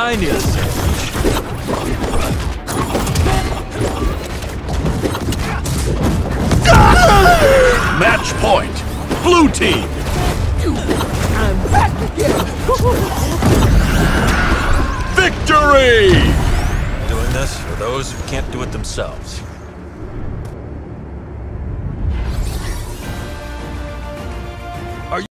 I. Match point. Blue team. I'm back again. Victory! Doing this for those who can't do it themselves.